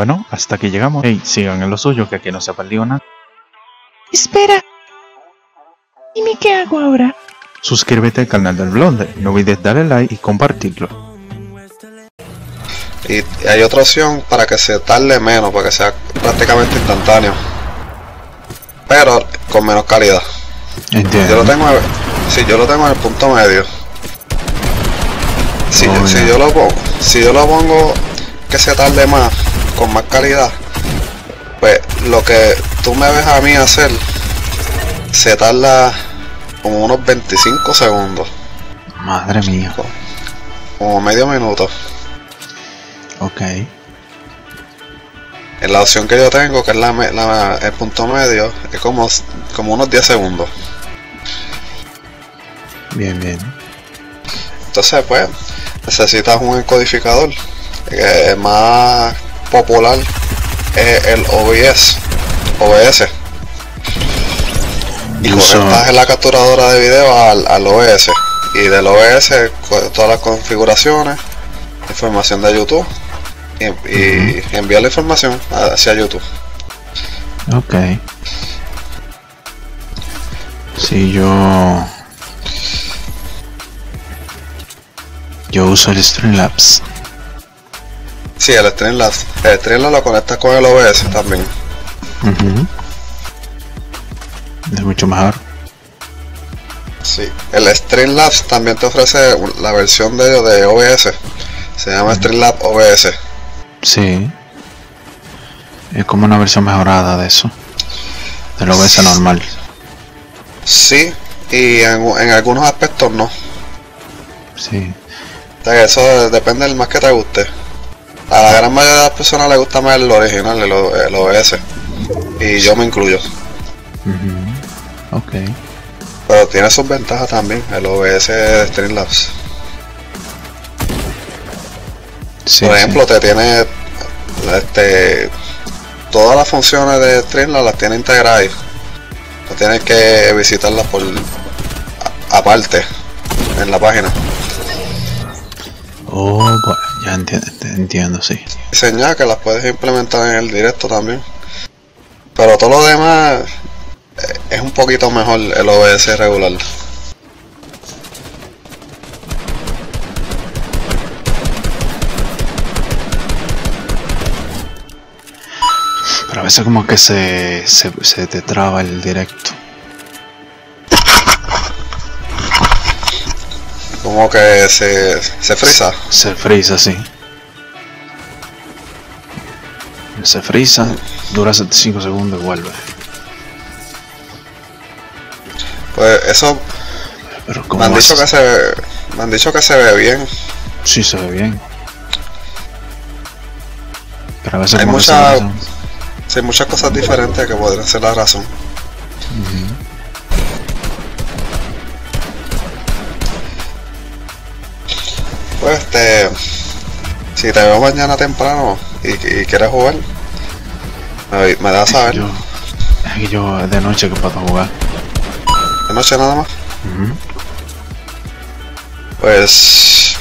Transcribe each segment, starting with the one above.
Bueno, hasta aquí llegamos. Hey, sigan en lo suyo, que aquí no se ha perdido nada. Espera. Dime qué hago ahora. Suscríbete al canal del Blonde, no olvides darle like y compartirlo. Y hay otra opción para que se tarde menos, para que sea prácticamente instantáneo. Pero con menos calidad. Entiendo. Yo lo tengo, si yo lo tengo en el punto medio. Si, Oh, si yo lo pongo, si yo lo pongo que se tarde más, con más calidad, pues lo que tú me ves a mí hacer se tarda como unos 25 segundos, Madre mía. como medio minuto. Ok. En la opción que yo tengo, que es la, el punto medio, es como, como unos 10 segundos. Bien, bien. Entonces, pues, necesitas un encodificador. que el más popular es el OBS. OBS. Y conectas en la capturadora de video al, al OBS. Y del OBS, todas las configuraciones, información de YouTube. Y, y enviar la información hacia YouTube. Ok. Si yo... Yo uso el Streamlabs. Sí, el Streamlabs. El Streamlabs lo conectas con el OBS también. Es mucho mejor. Sí, el Streamlabs también te ofrece la versión de de OBS. Se llama Streamlabs OBS. Sí. Es como una versión mejorada de eso. Del OBS normal. Sí, y en, en algunos aspectos no. Sí. O sea, que eso depende del más que te guste. A la gran mayoría de las personas les gusta más el original, el, el OBS. Y yo me incluyo. Ujú. Ok. Pero tiene sus ventajas también, el OBS de Streamlabs. Sí, Por sí. ejemplo, te tiene este todas las funciones de Streamlabs las tiene integradas. No tienes que visitarlas por aparte en la página. Oh, bueno, ya entiendo, entiendo, sí. Diseñar que las puedes implementar en el directo también. Pero todo lo demás eh, es un poquito mejor el OBS regular. Pero a veces como que se, se, se te traba el directo. Como que se, se frisa. Se frisa, sí. Se frisa, dura 75 segundos y vuelve. Pues eso Pero me han dicho que se me han dicho que se ve bien. Sí se ve bien. Pero a veces Hay como que se mucha- frisa. Sí, hay muchas cosas diferentes que podrían ser la razón. Pues este, si te veo mañana temprano y, y quieres jugar, me, me das a saber. Yo, es que yo de noche que puedo jugar. De noche nada más. Pues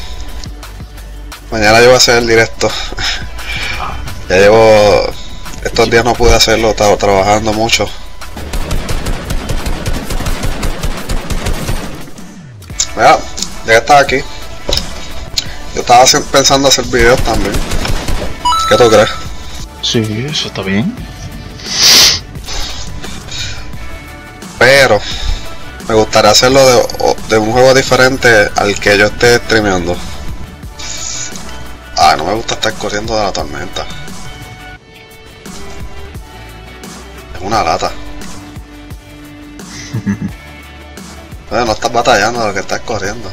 mañana yo voy a hacer el directo. ya llevo estos días no pude hacerlo, estaba trabajando mucho. Mira, ya que estás aquí, yo estaba pensando hacer videos también. ¿Qué tú crees? Sí, eso está bien. Pero me gustaría hacerlo de, de un juego diferente al que yo esté streameando. Ah, no me gusta estar corriendo de la tormenta. Es una lata. Bueno, no estás batallando, lo que estás corriendo.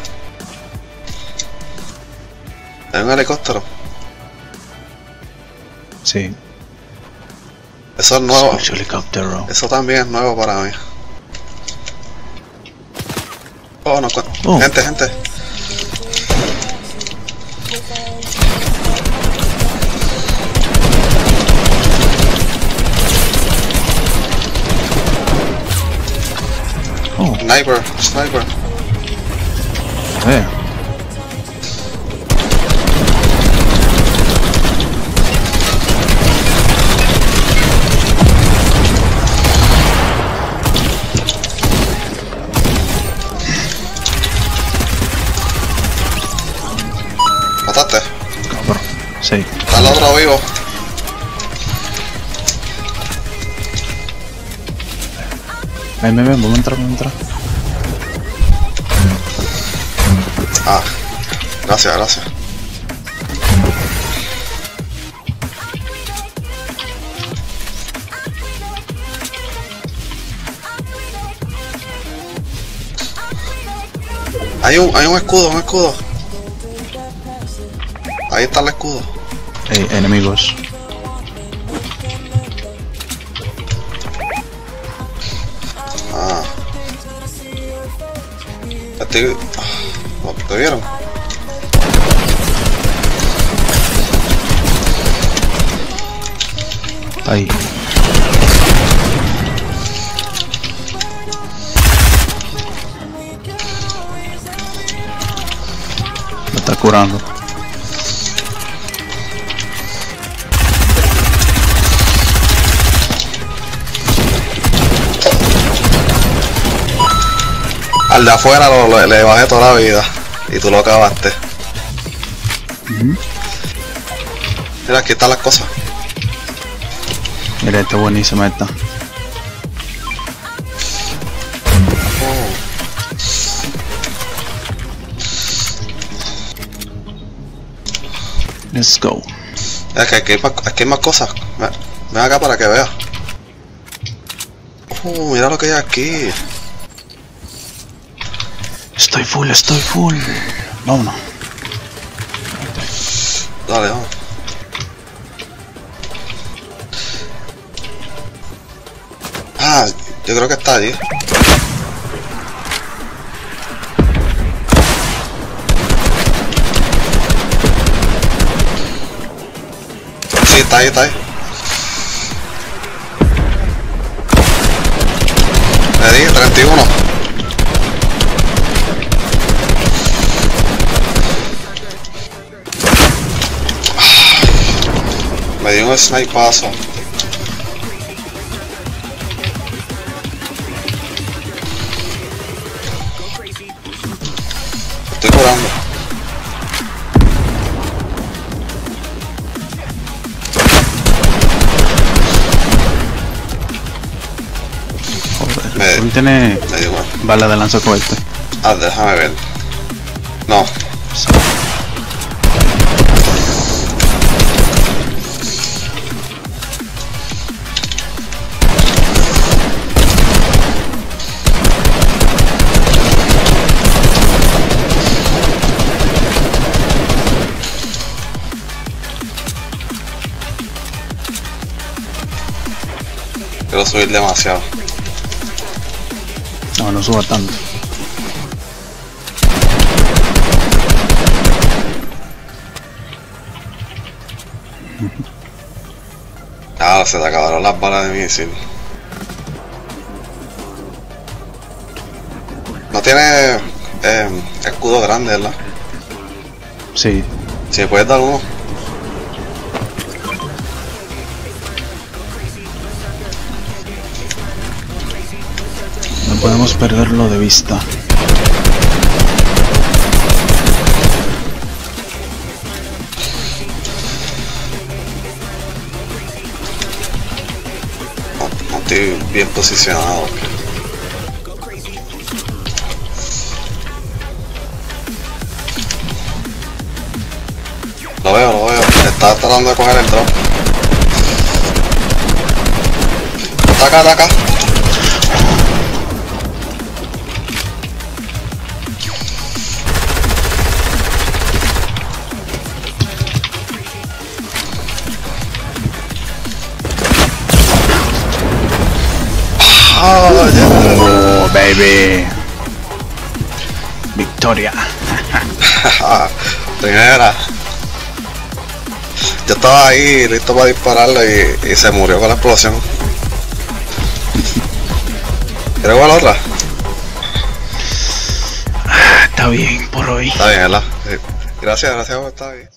Hay un helicóptero. Sí. Eso es nuevo. Helicóptero. Eso también es nuevo para mí. Oh, no, Oh. gente, gente. Oh, Sniper, sniper. eh. Sí. Está el otro vivo. Ven, ven, ven, vamos a entrar, vamos a entrar. Ah, gracias, gracias. Hay un, hay un escudo, un escudo. Ahí está el escudo. Eh, enemigos. Ah. Estoy... ah, ¿Te vieron? Está ahí. Me está curando. Al de afuera lo, lo- le bajé toda la vida. Y tú lo acabaste. Mira, aquí están las cosas. Mira, esta es buenísima esta. Let's go. Es que aquí hay más, aquí hay más cosas. Ven, ven acá para que veas. Oh, mira lo que hay aquí. Estoy full, estoy full. Vámonos. Dale, vamos. Ah, yo creo que está allí. Sí, está ahí, está ahí. Me dio un snipazo. Estoy curando. Joder. Me- tiene Me dio bala de lanzacohete. Ah, déjame ver. No, quiero subir demasiado. No, no suba tanto. Ah, se te acabaron las balas de misil. No tiene eh, escudo grande, ¿verdad? Sí. Si me puedes dar uno. Podemos perderlo de vista. Estoy bien posicionado. Lo veo, lo veo. Está tratando de coger el drop. Está acá, Baby. Victoria. Primera. Yo estaba ahí listo para dispararle y, y se murió con la explosión. ¿Quieres jugar la otra? Está bien por hoy. Está bien, ¿verdad? Gracias, gracias por estar ahí.